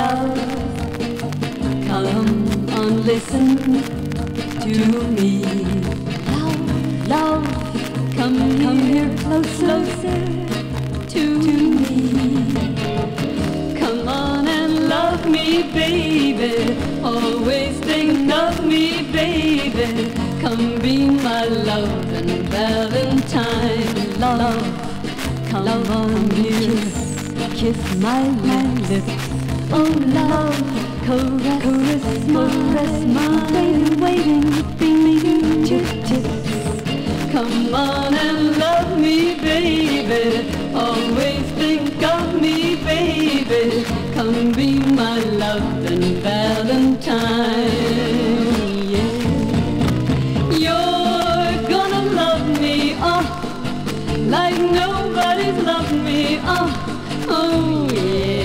love, come on, listen to me. Love, love, come, come here closer, closer to me. Come on and love me, baby. Always think of me, baby. Come be my love and Valentine. Love, come love, on, kiss, kiss my lips. Oh, love, caress, caress my, caress my, waiting, waiting, fingertips. Come on and love me, baby. Always think of me, baby. Come be my love and Valentine. Yeah. You're gonna love me, oh, like nobody's loved me, oh, oh yeah.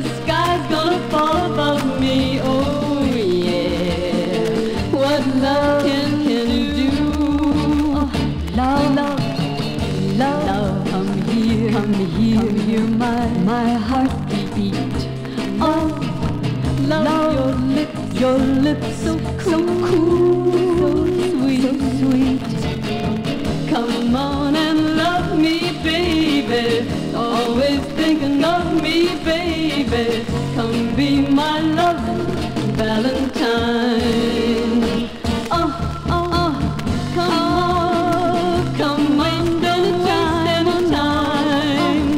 The sky's gonna fall above me, oh yeah. What love can, can do? Oh, love, love, love, love, come here, come here, come here, my my heartbeat. Oh, love, love your lips, your lips so cool, so cool, so sweet, so sweet. Come on and love me, baby. Always thinking of me, baby. Come be my loving Valentine. Oh, oh, oh, come on, come on, time.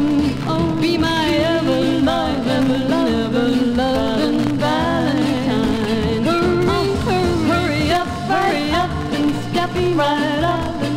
Oh, be my ever loving, ever loving Valentine. Hurry, up, hurry up and step right